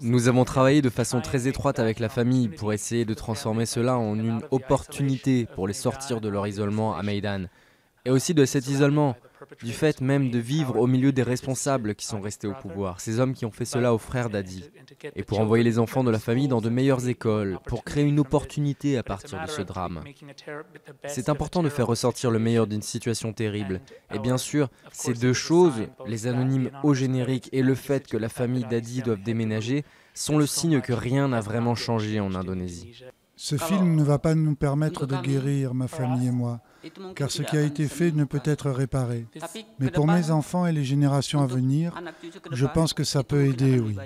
Nous avons travaillé de façon très étroite avec la famille pour essayer de transformer cela en une opportunité pour les sortir de leur isolement à Maïdan. Et aussi de cet isolement, du fait même de vivre au milieu des responsables qui sont restés au pouvoir, ces hommes qui ont fait cela aux frères d'Adi, et pour envoyer les enfants de la famille dans de meilleures écoles, pour créer une opportunité à partir de ce drame. C'est important de faire ressortir le meilleur d'une situation terrible. Et bien sûr, ces deux choses, les anonymes au générique et le fait que la famille d'Adi doivent déménager, sont le signe que rien n'a vraiment changé en Indonésie. Ce film ne va pas nous permettre de guérir ma famille et moi, car ce qui a été fait ne peut être réparé. Mais pour mes enfants et les générations à venir, je pense que ça peut aider, oui.